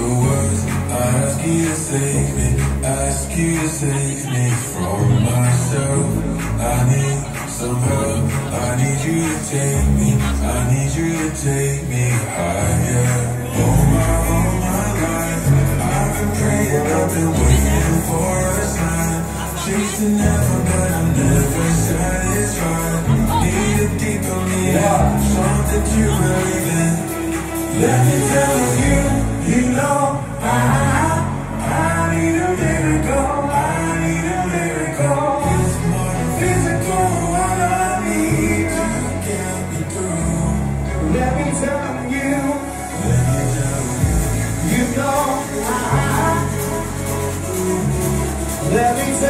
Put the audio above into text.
the words I ask you to save me, ask you to save me from myself. I need some help, I need you to take me, I need you to take me higher. All my, all my life, I've been praying, I've been waiting for a sign, chasing heaven, but I'm never satisfied. Need a deeper meaning, something to believe in. Let me tell you. devem ser